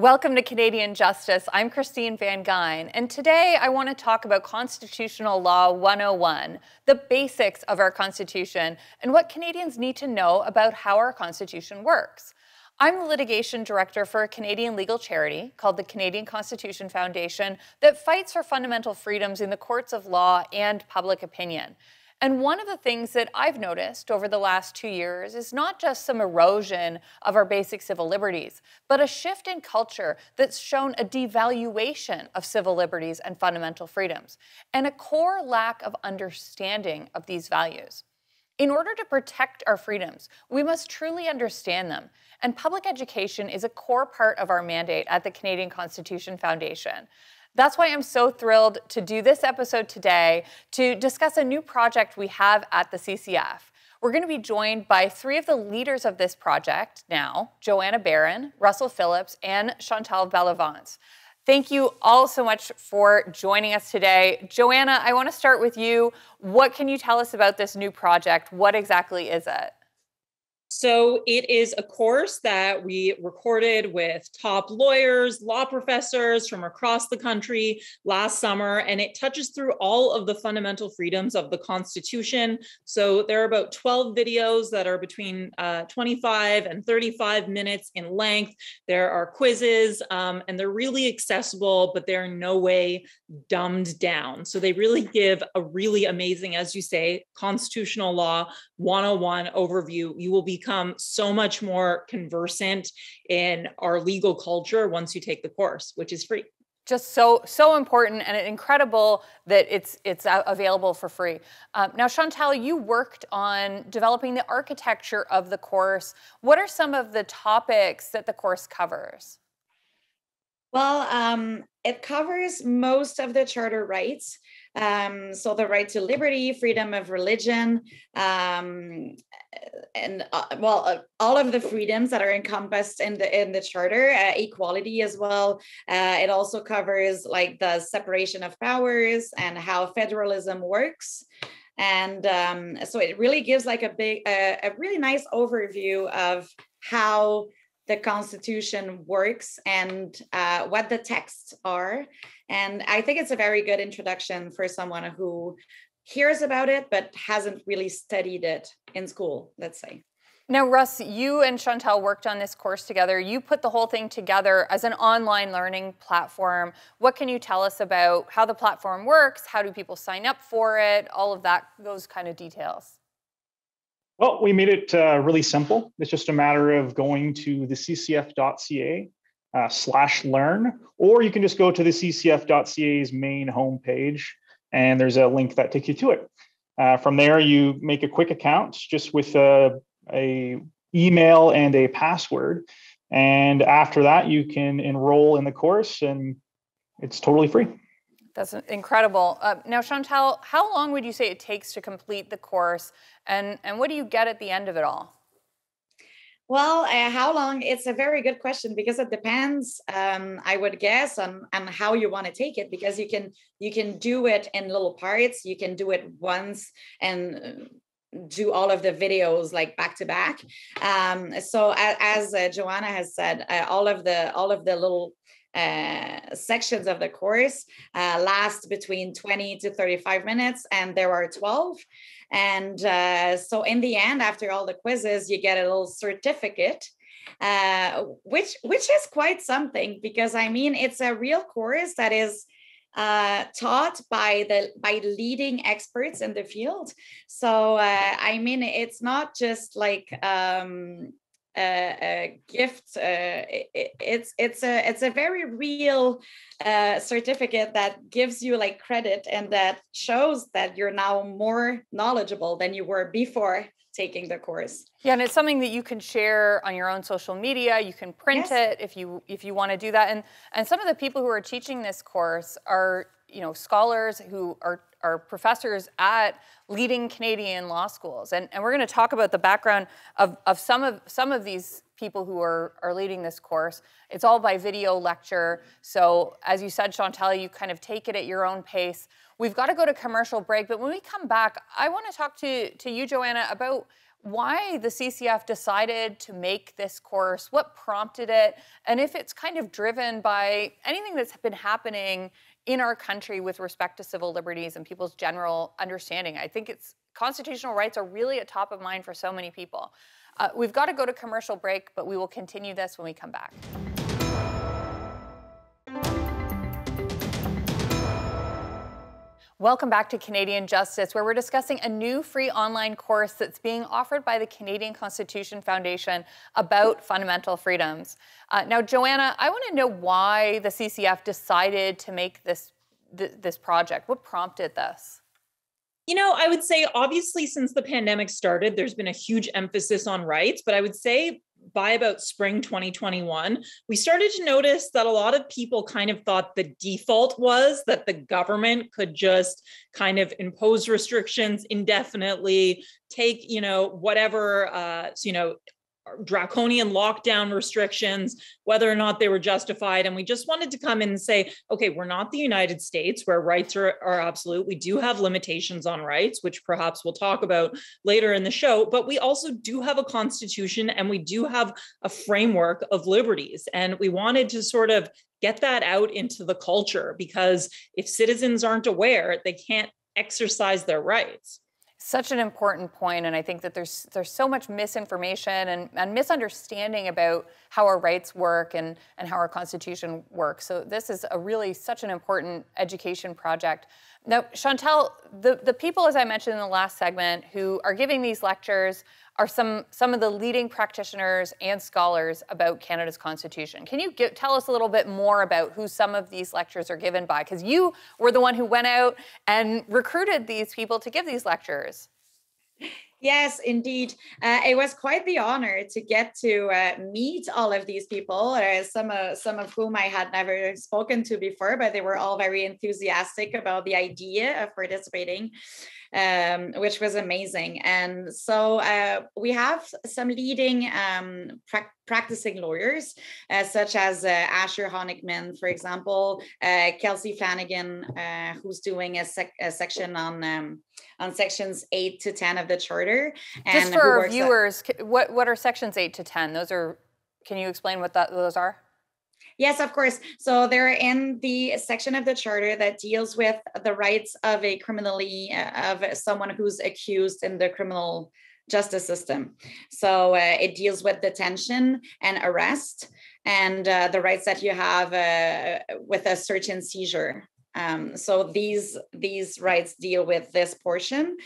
Welcome to Canadian Justice. I'm Christine Van Geyn, and today I want to talk about Constitutional Law 101, the basics of our Constitution, and what Canadians need to know about how our Constitution works. I'm the litigation director for a Canadian legal charity called the Canadian Constitution Foundation that fights for fundamental freedoms in the courts of law and public opinion. And one of the things that I've noticed over the last two years is not just some erosion of our basic civil liberties, but a shift in culture that's shown a devaluation of civil liberties and fundamental freedoms, and a core lack of understanding of these values. In order to protect our freedoms, we must truly understand them. And public education is a core part of our mandate at the Canadian Constitution Foundation. That's why I'm so thrilled to do this episode today to discuss a new project we have at the CCF. We're going to be joined by three of the leaders of this project now Joanna Baron, Russell Phillips, and Chantal Bellavance. Thank you all so much for joining us today. Joanna, I want to start with you. What can you tell us about this new project? What exactly is it? So it is a course that we recorded with top lawyers, law professors from across the country last summer, and it touches through all of the fundamental freedoms of the Constitution. So there are about 12 videos that are between uh, 25 and 35 minutes in length. There are quizzes, um, and they're really accessible, but they're in no way dumbed down. So they really give a really amazing, as you say, constitutional law 101 overview. You will become so much more conversant in our legal culture once you take the course, which is free just so so important and incredible that it's it's available for free. Um, now, Chantal, you worked on developing the architecture of the course. What are some of the topics that the course covers? Well, um, it covers most of the charter rights. Um, so the right to liberty, freedom of religion, um, and uh, well, uh, all of the freedoms that are encompassed in the in the charter, uh, equality as well. Uh, it also covers like the separation of powers and how federalism works and um, so it really gives like a big a really nice overview of how the Constitution works and uh, what the texts are. And I think it's a very good introduction for someone who hears about it but hasn't really studied it in school, let's say. Now, Russ, you and Chantal worked on this course together. You put the whole thing together as an online learning platform. What can you tell us about how the platform works? How do people sign up for it? All of that, those kind of details. Well, we made it uh, really simple. It's just a matter of going to the ccf.ca uh, slash learn, or you can just go to the ccf.ca's main homepage, and there's a link that takes you to it. Uh, from there, you make a quick account just with a, a email and a password, and after that, you can enroll in the course, and it's totally free. That's incredible. Uh, now, Chantal, how long would you say it takes to complete the course, and, and what do you get at the end of it all? Well, uh, how long? It's a very good question because it depends. Um, I would guess on on how you want to take it because you can you can do it in little parts. You can do it once and uh, do all of the videos like back to back. Um, so as, as uh, Joanna has said, uh, all of the all of the little uh, sections of the course uh, last between 20 to 35 minutes, and there are 12. And uh, so, in the end, after all the quizzes, you get a little certificate. Uh, which which is quite something because I mean it's a real course that is uh, taught by the by leading experts in the field. So uh, I mean, it's not just like um, a, a gift. Uh, it, it's it's a it's a very real uh, certificate that gives you like credit and that shows that you're now more knowledgeable than you were before taking the course. Yeah, and it's something that you can share on your own social media. You can print yes. it if you if you want to do that. And and some of the people who are teaching this course are you know scholars who are are professors at leading Canadian law schools. And, and we're going to talk about the background of, of some of some of these people who are, are leading this course. It's all by video lecture. So as you said, Chantal, you kind of take it at your own pace. We've got to go to commercial break, but when we come back, I want to talk to, to you, Joanna, about why the CCF decided to make this course, what prompted it, and if it's kind of driven by anything that's been happening in our country with respect to civil liberties and people's general understanding. I think it's constitutional rights are really at top of mind for so many people. Uh, we've got to go to commercial break, but we will continue this when we come back. Welcome back to Canadian Justice, where we're discussing a new free online course that's being offered by the Canadian Constitution Foundation about fundamental freedoms. Uh, now, Joanna, I want to know why the CCF decided to make this th- this project. What prompted this? You know, I would say obviously since the pandemic started, there's been a huge emphasis on rights, but I would say by about spring 2021, we started to notice that a lot of people kind of thought the default was that the government could just kind of impose restrictions indefinitely, take, you know, whatever, uh, you know, draconian lockdown restrictions, whether or not they were justified. And we just wanted to come in and say, okay, we're not the United States where rights are, are absolute. We do have limitations on rights, which perhaps we'll talk about later in the show, but we also do have a constitution and we do have a framework of liberties. And we wanted to sort of get that out into the culture because if citizens aren't aware, they can't exercise their rights such an important point and i think that there's there's so much misinformation and, and misunderstanding about how our rights work and, and how our constitution works. So this is a really such an important education project now chantal the, the people as i mentioned in the last segment who are giving these lectures are some, some of the leading practitioners and scholars about Canada's Constitution. Can you give, tell us a little bit more about who some of these lectures are given by? Because you were the one who went out and recruited these people to give these lectures. Yes, indeed. Uh, it was quite the honor to get to uh, meet all of these people, uh, some, some of whom I had never spoken to before, but they were all very enthusiastic about the idea of participating um, which was amazing. And so uh, we have some leading um, pra- practicing lawyers, uh, such as uh, Asher Honickman, for example, uh, Kelsey Flanagan, uh, who's doing a, sec- a section on um, on sections eight to ten of the charter. Just for our viewers, at- what what are sections eight to ten? Those are. Can you explain what that, those are? Yes, of course. So they're in the section of the charter that deals with the rights of a criminally uh, of someone who's accused in the criminal justice system. So uh, it deals with detention and arrest and uh, the rights that you have uh, with a search and seizure. Um, so these these rights deal with this portion,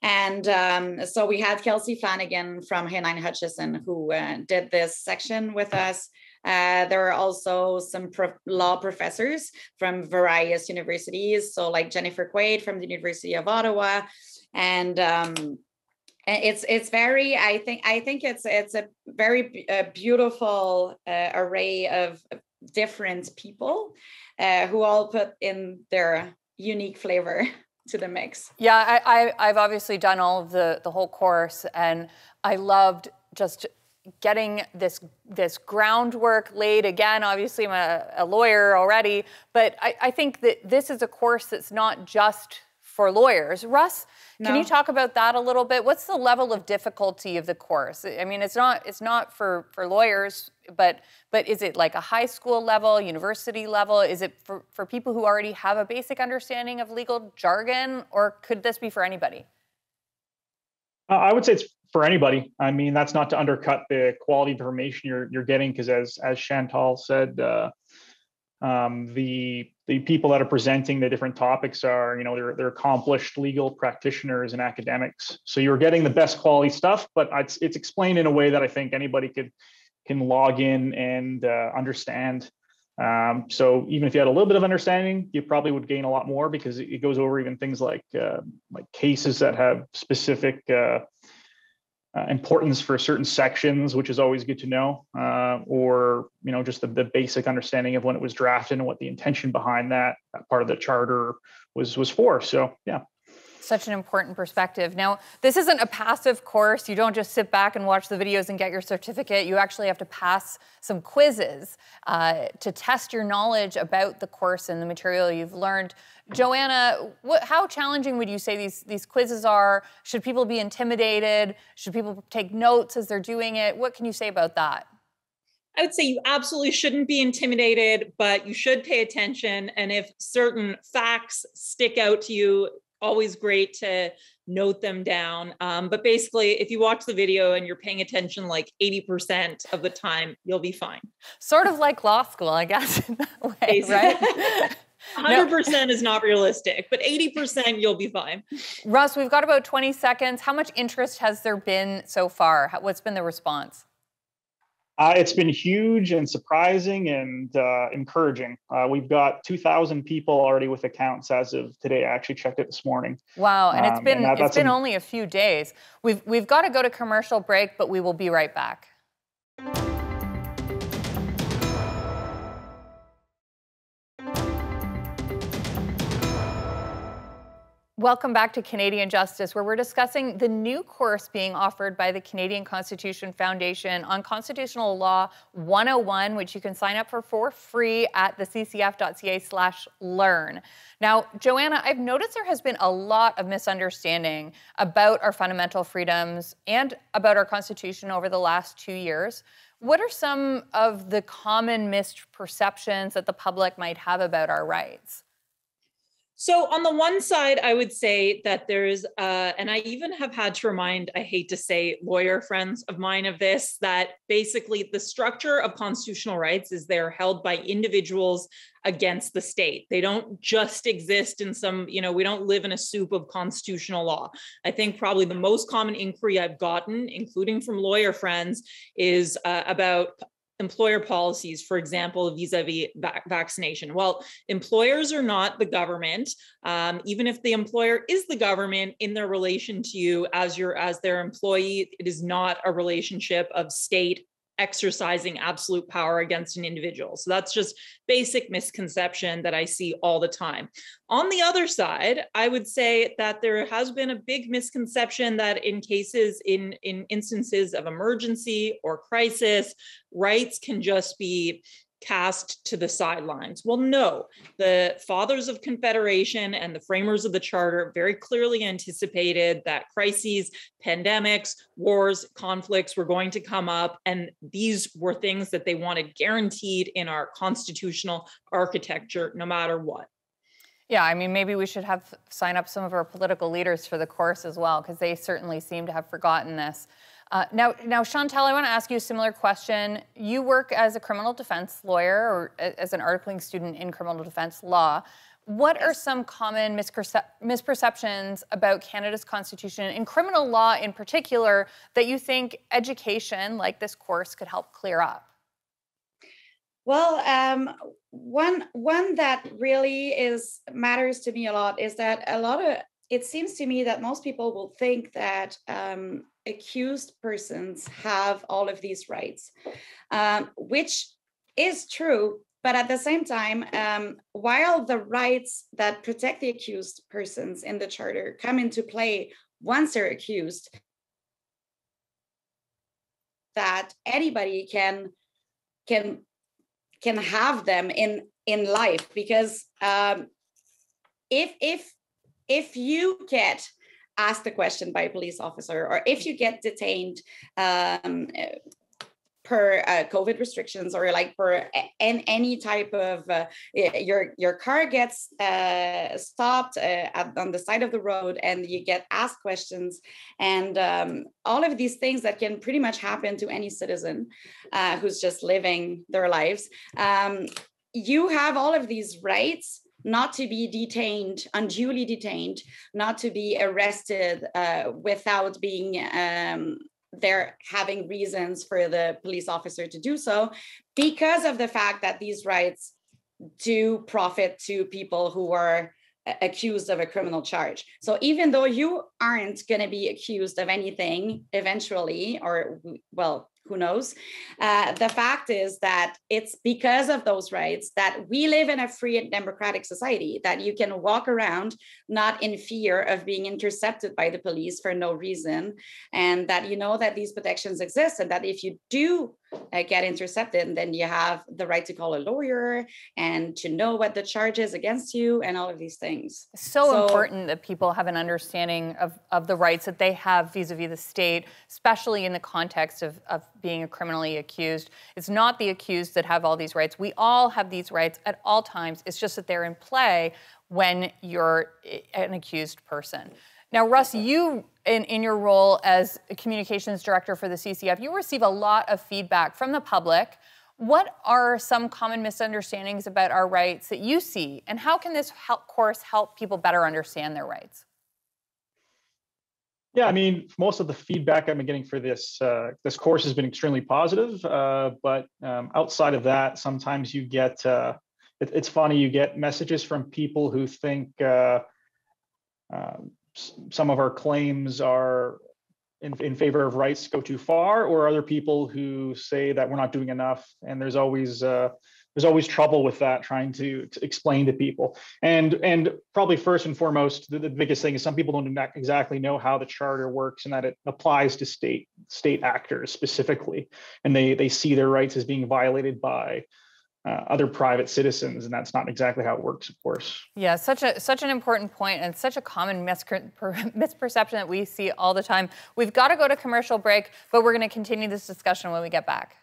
and um, so we had Kelsey Flanagan from Henein Hutchison who uh, did this section with us uh, there are also some pro- law professors from various universities, so like Jennifer Quaid from the University of Ottawa, and um, it's it's very I think I think it's it's a very beautiful uh, array of different people uh, who all put in their unique flavor to the mix. Yeah, I, I have obviously done all of the the whole course, and I loved just getting this this groundwork laid. Again obviously i'm a, a lawyer already but I, I, think that this is a course that's not just for lawyers. Russ no. can you talk about that a little bit? What's the level of difficulty of the course? I mean it's not it's not for for lawyers but but is it like a high school level university level? Is it for, for people who already have a basic understanding of legal jargon or could this be for anybody? Uh, I would say it's for anybody. I mean, that's not to undercut the quality of information you're you're getting, because as as Chantal said, uh, um, the the people that are presenting the different topics are, you know, they're they're accomplished legal practitioners and academics. So you're getting the best quality stuff, but it's it's explained in a way that I think anybody could can log in and uh, understand. Um, so even if you had a little bit of understanding, you probably would gain a lot more because it goes over even things like uh, like cases that have specific uh, uh, importance for certain sections, which is always good to know, uh, or you know just the, the basic understanding of when it was drafted and what the intention behind that, that part of the charter was was for. So yeah. Such an important perspective. Now, this isn't a passive course. You don't just sit back and watch the videos and get your certificate. You actually have to pass some quizzes uh, to test your knowledge about the course and the material you've learned. Joanna, what, how challenging would you say these, these quizzes are? Should people be intimidated? Should people take notes as they're doing it? What can you say about that? I would say you absolutely shouldn't be intimidated, but you should pay attention. And if certain facts stick out to you, always great to note them down. Um, but basically, if you watch the video and you're paying attention like 80% of the time, you'll be fine. Sort of like law school, I guess, in that way, basically. right? 100% is not realistic, but 80% you'll be fine. Russ, we've got about 20 seconds. How much interest has there been so far? What's been the response? Uh, it's been huge and surprising and uh, encouraging. Uh, we've got 2,000 people already with accounts as of today. I actually checked it this morning. Wow, and it's um, been and that, it's been only a few days. We've we've got to go to commercial break, but we will be right back. Welcome back to Canadian Justice, where we're discussing the new course being offered by the Canadian Constitution Foundation on Constitutional Law 101, which you can sign up for for free at the ccf.ca slash learn. Now, Joanna, I've noticed there has been a lot of misunderstanding about our fundamental freedoms and about our Constitution over the last two years. What are some of the common misperceptions that the public might have about our rights? So, on the one side, I would say that there's, uh, and I even have had to remind, I hate to say, lawyer friends of mine of this, that basically the structure of constitutional rights is they're held by individuals against the state. They don't just exist in some, you know, we don't live in a soup of constitutional law. I think probably the most common inquiry I've gotten, including from lawyer friends, is uh, about employer policies, for example, vis-a-vis vaccination. Well, employers are not the government. Um, even if the employer is the government in their relation to you as your as their employee, it is not a relationship of state exercising absolute power against an individual. So that's just basic misconception that I see all the time. On the other side, I would say that there has been a big misconception that in cases in in instances of emergency or crisis, rights can just be cast to the sidelines. Well, no, the fathers of Confederation and the framers of the Charter very clearly anticipated that crises, pandemics, wars, conflicts were going to come up. And these were things that they wanted guaranteed in our constitutional architecture, no matter what. Yeah, I mean, maybe we should have sign up some of our political leaders for the course as well, because they certainly seem to have forgotten this. Uh, now, now, Chantal, I want to ask you a similar question. You work as a criminal defense lawyer or as an articling student in criminal defense law. What are some common misperceptions about Canada's constitution in criminal law in particular that you think education like this course could help clear up? Well, um, one one that really is matters to me a lot is that a lot of it seems to me that most people will think that um, accused persons have all of these rights, um, which is true. But at the same time, um, while the rights that protect the accused persons in the charter come into play once they're accused, that anybody can can can have them in in life because um, if if if you get asked a question by a police officer, or if you get detained um, per uh, COVID restrictions or like per an, any type of uh, your your car gets uh, stopped uh, on the side of the road and you get asked questions and um, all of these things that can pretty much happen to any citizen uh, who's just living their lives. Um, you have all of these rights not to be detained, unduly detained, not to be arrested uh, without being um, there having reasons for the police officer to do so, because of the fact that these rights do profit to people who are accused of a criminal charge. So even though you aren't going to be accused of anything eventually, or well, who knows? Uh, the fact is that it's because of those rights that we live in a free and democratic society that you can walk around not in fear of being intercepted by the police for no reason and that you know that these protections exist and that if you do uh, get intercepted then you have the right to call a lawyer and to know what the charge is against you and all of these things. So, so important that people have an understanding of, of the rights that they have vis-a-vis the state especially in the context of, of being a criminally accused. It's not the accused that have all these rights. We all have these rights at all times. It's just that they're in play when you're eh, an accused person. Now, Russ, you, in, in your role as communications director for the CCF, you receive a lot of feedback from the public. What are some common misunderstandings about our rights that you see, and how can this help, course help people better understand their rights? Yeah, I mean, most of the feedback I've been getting for this uh, this course has been extremely positive. Uh, but um, outside of that, sometimes you get uh, it, it's funny. You get messages from people who think uh, um, some of our claims are in, in favor of rights go too far, or other people who say that we're not doing enough. And there's always uh, there's always trouble with that, trying to, to, explain to people. And and probably first and foremost, the, the biggest thing is some people don't exactly know how the charter works and that it applies to state state actors specifically, and they they see their rights as being violated by uh, other private citizens, and that's not exactly how it works, of course. Yeah, such a such an important point, and such a common misperception that we see all the time. We've got to go to commercial break, but we're going to continue this discussion when we get back.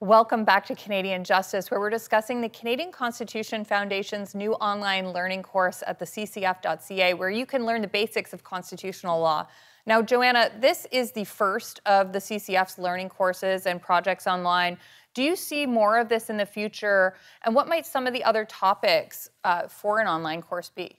Welcome back to Canadian Justice, where we're discussing the Canadian Constitution Foundation's new online learning course at the ccf.ca, where you can learn the basics of constitutional law. Now, Joanna, this is the first of the CCF's learning courses and projects online. Do you see more of this in the future? And what might some of the other topics uh, for an online course be?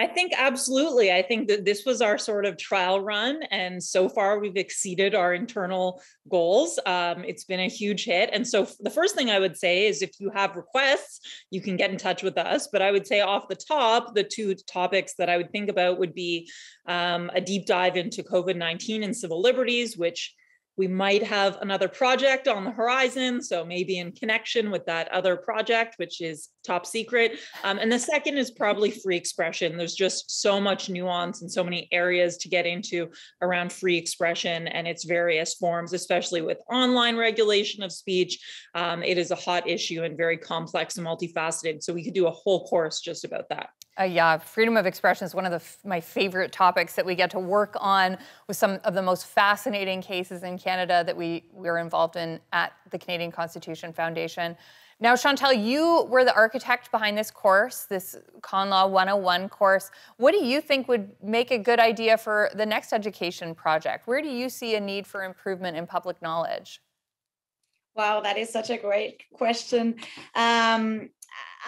I think absolutely. I think that this was our sort of trial run, and so far we've exceeded our internal goals. Um, it's been a huge hit. And so, the first thing I would say is if you have requests, you can get in touch with us. But I would say, off the top, the two topics that I would think about would be um, a deep dive into COVID 19 and civil liberties, which we might have another project on the horizon, so maybe in connection with that other project, which is top secret. Um, and the second is probably free expression. There's just so much nuance and so many areas to get into around free expression and its various forms, especially with online regulation of speech. Um, it is a hot issue and very complex and multifaceted. So we could do a whole course just about that. Uh, yeah, freedom of expression is one of the, my favorite topics that we get to work on with some of the most fascinating cases in Canada that we, we're involved in at the Canadian Constitution Foundation. Now, Chantal, you were the architect behind this course, this Con Law 101 course. What do you think would make a good idea for the next education project? Where do you see a need for improvement in public knowledge? Wow, that is such a great question. Um,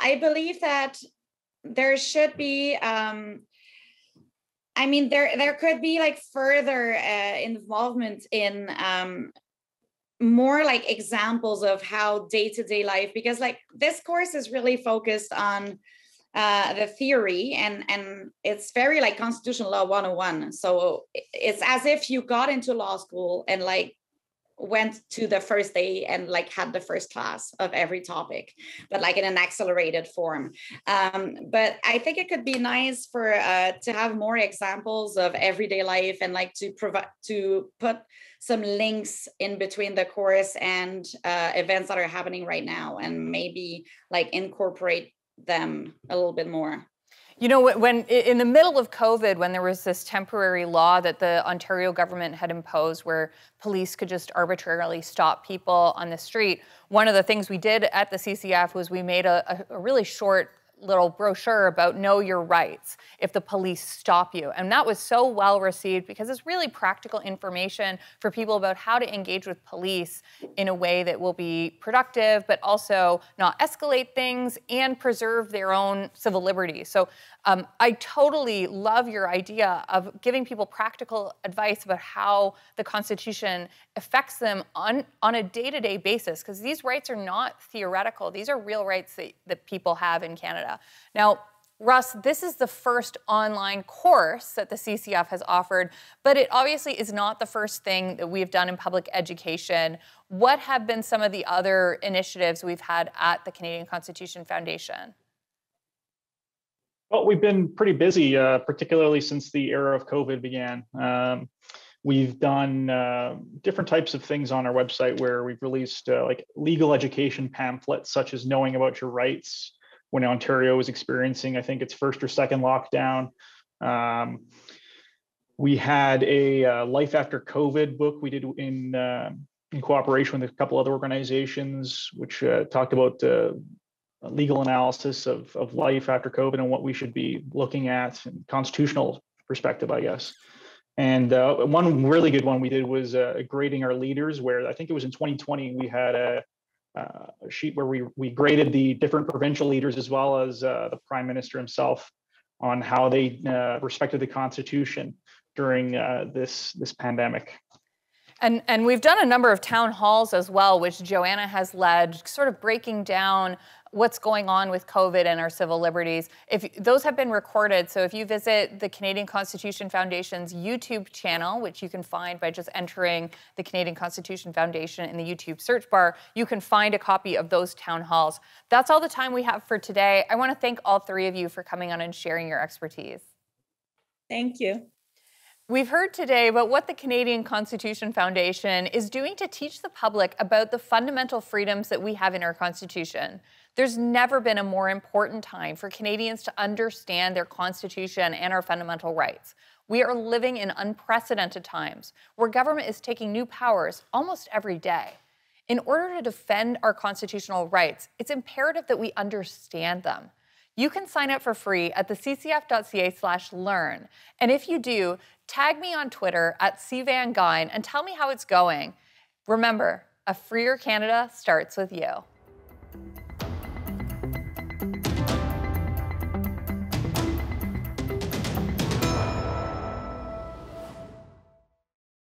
I believe that there should be um i mean there there could be like further uh, involvement in um more like examples of how day-to-day life because like this course is really focused on uh, the theory and and it's very like constitutional law 101 so it's as if you got into law school and like went to the first day and like had the first class of every topic but like in an accelerated form. Um, but i think it could be nice for uh, to have more examples of everyday life and like to provide to put some links in between the course and uh, events that are happening right now and maybe like incorporate them a little bit more you know, when in the middle of COVID, when there was this temporary law that the Ontario government had imposed where police could just arbitrarily stop people on the street, one of the things we did at the CCF was we made a, a really short little brochure about know your rights if the police stop you. And that was so well received because it's really practical information for people about how to engage with police in a way that will be productive, but also not escalate things and preserve their own civil liberties. So um, I totally love your idea of giving people practical advice about how the Constitution affects them on, on a day to day basis, because these rights are not theoretical. These are real rights that, that people have in Canada. Now, Russ, this is the first online course that the CCF has offered, but it obviously is not the first thing that we've done in public education. What have been some of the other initiatives we've had at the Canadian Constitution Foundation? Well, we've been pretty busy, uh, particularly since the era of COVID began. Um, we've done uh, different types of things on our website where we've released uh, like legal education pamphlets, such as knowing about your rights when Ontario was experiencing, I think, its first or second lockdown. Um, we had a uh, life after COVID book we did in uh, in cooperation with a couple other organizations, which uh, talked about legal analysis of, of life after COVID and what we should be looking at constitutional perspective, I guess. And uh, one really good one we did was uh, grading our leaders, where I think it was in 2020 we had a, uh, sheet where we we graded the different provincial leaders as well as uh, the prime minister himself on how they uh, respected the Constitution during uh, this this pandemic. And, and we've done a number of town halls as well, which Joanna has led, sort of breaking down what's going on with COVID and our civil liberties. If those have been recorded, so if you visit the Canadian Constitution Foundation's YouTube channel, which you can find by just entering the Canadian Constitution Foundation in the YouTube search bar, you can find a copy of those town halls. That's all the time we have for today. I want to thank all three of you for coming on and sharing your expertise. Thank you. We've heard today about what the Canadian Constitution Foundation is doing to teach the public about the fundamental freedoms that we have in our Constitution. There's never been a more important time for Canadians to understand their Constitution and our fundamental rights. We are living in unprecedented times where government is taking new powers almost every day. In order to defend our constitutional rights, it's imperative that we understand them. You can sign up for free at theccf.ca/learn, and if you do, tag me on Twitter at cvangeyn and tell me how it's going. Remember, a freer Canada starts with you.